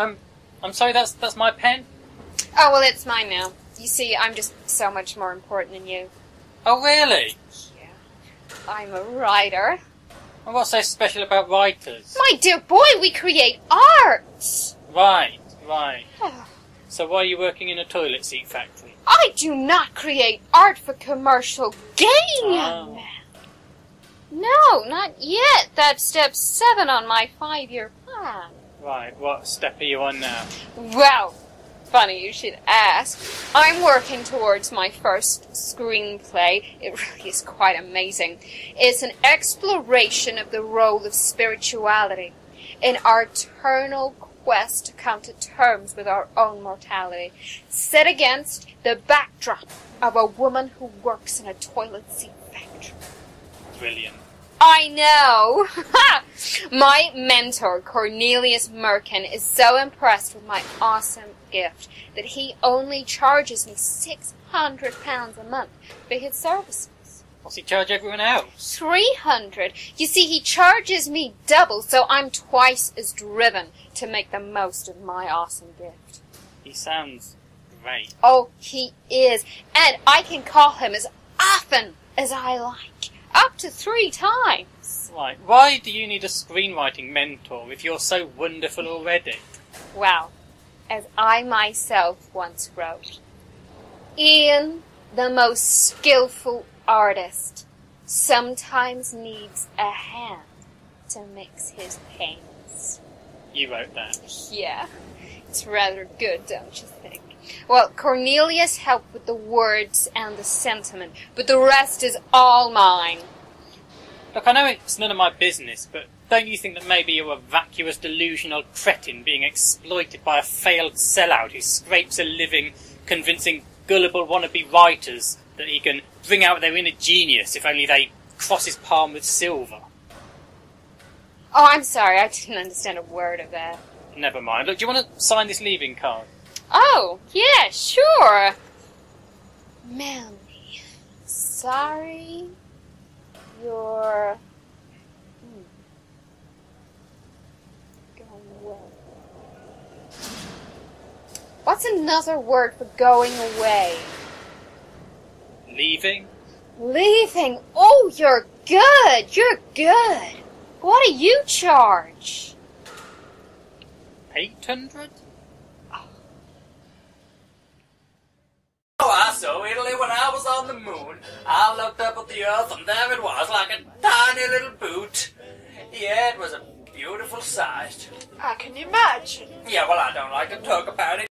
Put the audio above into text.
Um, I'm sorry, that's that's my pen. Oh, well, it's mine now. You see, I'm just so much more important than you. Oh, really? Yeah. I'm a writer. And what's so special about writers? My dear boy, we create art! Right, right. So why are you working in a toilet seat factory? I do not create art for commercial gain, young Oh. man. No, not yet. That's step seven on my five-year plan. Right, what step are you on now? Well, funny you should ask. I'm working towards my first screenplay. It really is quite amazing. It's an exploration of the role of spirituality in our eternal quest to come to terms with our own mortality, set against the backdrop of a woman who works in a toilet seat factory. Brilliant. I know. my mentor, Cornelius Merkin, is so impressed with my awesome gift that he only charges me six hundred pounds a month for his services. What's he charge everyone else? Three hundred. You see, he charges me double, so I'm twice as driven to make the most of my awesome gift. He sounds great. Oh, he is, and I can call him as often as I like, up to three times. Right, why do you need a screenwriting mentor if you're so wonderful already? Well, as I myself once wrote, Ian, the most skillful artist, sometimes needs a hand to mix his paints. You wrote that. Yeah, it's rather good, don't you think? Well, Cornelius helped with the words and the sentiment, but the rest is all mine. Look, I know it's none of my business, but don't you think that maybe you're a vacuous, delusional cretin being exploited by a failed sellout who scrapes a living convincing gullible wannabe writers that he can bring out their inner genius if only they cross his palm with silver? Oh, I'm sorry, I didn't understand a word of that. Never mind. Look, do you want to sign this leaving card? Oh, yeah, sure. Melanie, sorry you're hmm, going away. What's another word for going away? Leaving? Leaving. Oh, you're good. You're good. What do you charge? 800? Oh, I saw Italy when I was on the moon. I looked up at the earth and there it was, like a tiny little boot. Yeah, it was a beautiful sight. I can imagine. Yeah, well, I don't like to talk about it.